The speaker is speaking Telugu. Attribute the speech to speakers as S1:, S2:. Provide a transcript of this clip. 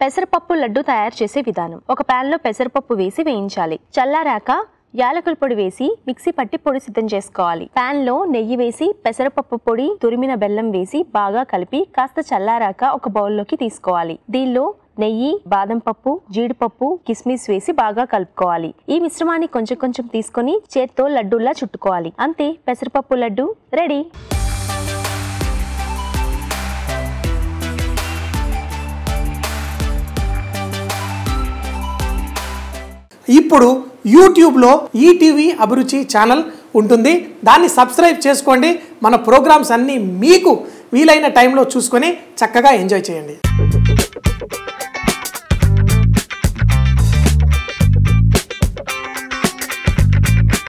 S1: పెసరపప్పు లడ్డు తయారు చేసే విధానం. ఒక ప్యాన్లో లో పెసరపప్పు వేసి వేయించాలి. చల్లారాక యాలకుల పొడి వేసి మిక్సీ పట్టి పొడి సిద్ధం చేసుకోవాలి. ప్యాన్లో నెయ్యి వేసి పెసరపప్పు పొడి తురిమిన బెల్లం వేసి బాగా కలిపి కాస్త చల్లారాక ఒక బౌల్లోకి తీసుకోవాలి. దీనిలో నెయ్యి బాదం పప్పు జీడిపప్పు కిస్మిస్ వేసి బాగా కలుపుకోవాలి. ఈ మిశ్రమాన్ని కొంచెం కొంచెం తీసుకొని చేత్తో లడ్డూలా చుట్టుకోవాలి. అంతే పెసరపప్పు లడ్డు రెడీ.
S2: ఇప్పుడు యూట్యూబ్లో ఈటీవీ అభిరుచి ఛానల్ ఉంటుంది. దాన్ని సబ్స్క్రైబ్ చేసుకోండి. మన ప్రోగ్రామ్స్ అన్నీ మీకు వీలైన టైంలో చూసుకొని చక్కగా ఎంజాయ్ చేయండి.